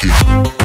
You.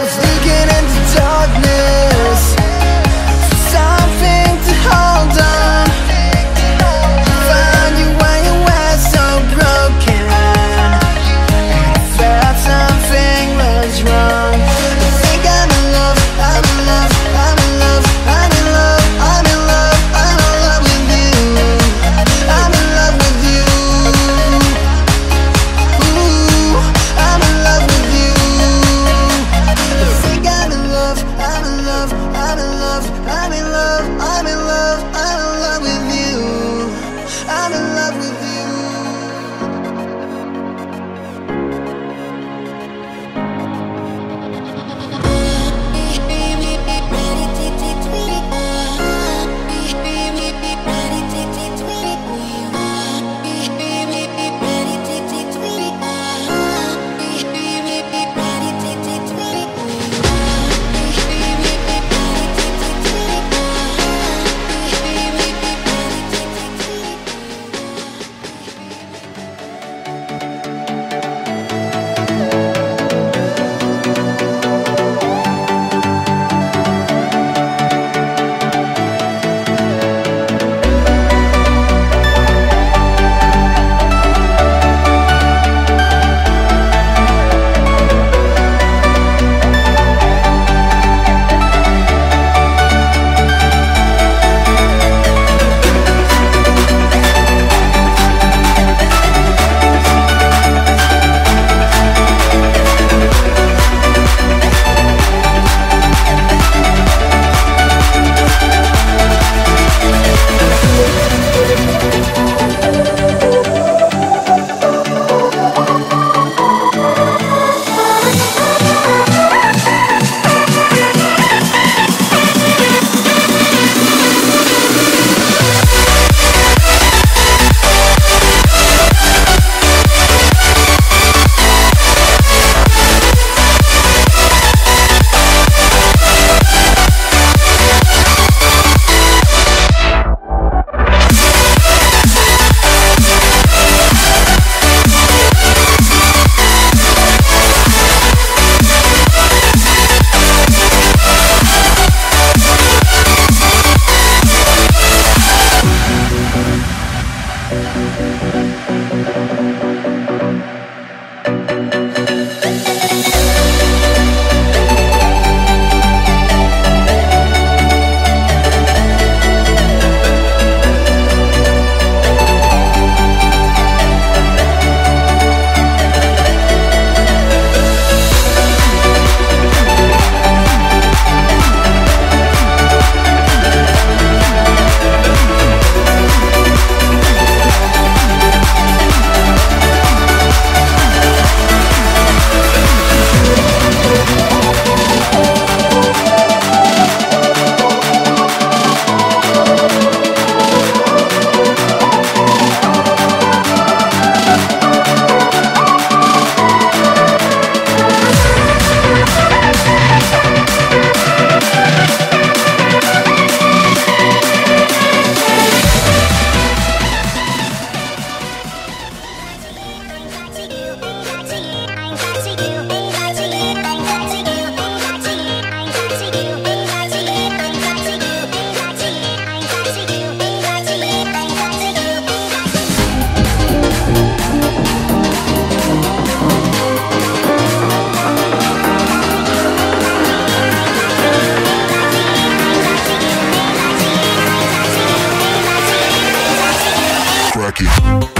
was aqui.